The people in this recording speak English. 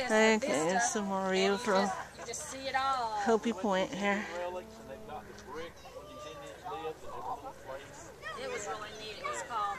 Okay, there's some more real from You. Hopi Point here. It was really neat. It was called